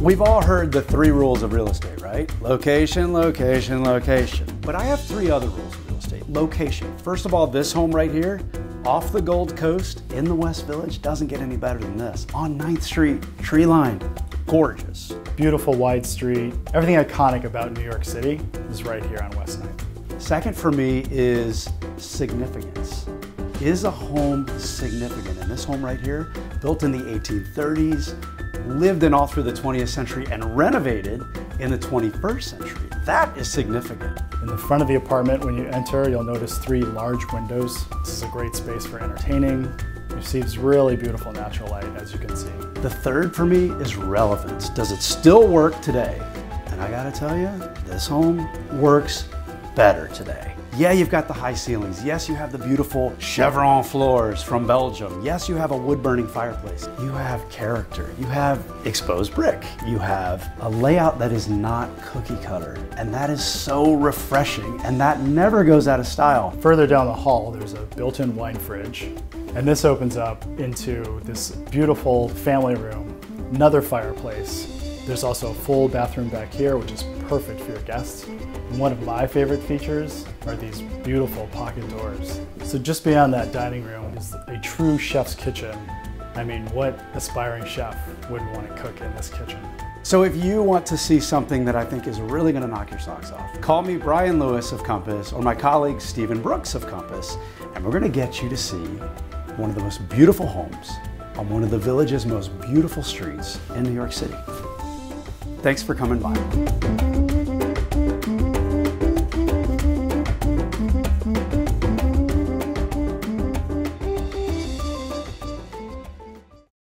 We've all heard the three rules of real estate, right? Location, location, location. But I have three other rules of real estate. Location. First of all, this home right here, off the Gold Coast in the West Village, doesn't get any better than this. On 9th Street, tree lined, gorgeous. Beautiful wide street. Everything iconic about New York City is right here on West 9th. Second for me is significance. Is a home significant? And this home right here, built in the 1830s, lived in all through the 20th century and renovated in the 21st century. That is significant. In the front of the apartment, when you enter, you'll notice three large windows. This is a great space for entertaining. It receives really beautiful natural light, as you can see. The third for me is relevance. Does it still work today? And I gotta tell you, this home works better today. Yeah, you've got the high ceilings. Yes, you have the beautiful chevron floors from Belgium. Yes, you have a wood burning fireplace. You have character. You have exposed brick. You have a layout that is not cookie cutter. And that is so refreshing. And that never goes out of style. Further down the hall, there's a built-in wine fridge. And this opens up into this beautiful family room, another fireplace. There's also a full bathroom back here, which is perfect for your guests. One of my favorite features are these beautiful pocket doors. So just beyond that dining room is a true chef's kitchen. I mean, what aspiring chef wouldn't want to cook in this kitchen? So if you want to see something that I think is really going to knock your socks off, call me Brian Lewis of Compass or my colleague Stephen Brooks of Compass, and we're going to get you to see one of the most beautiful homes on one of the village's most beautiful streets in New York City. Thanks for coming by.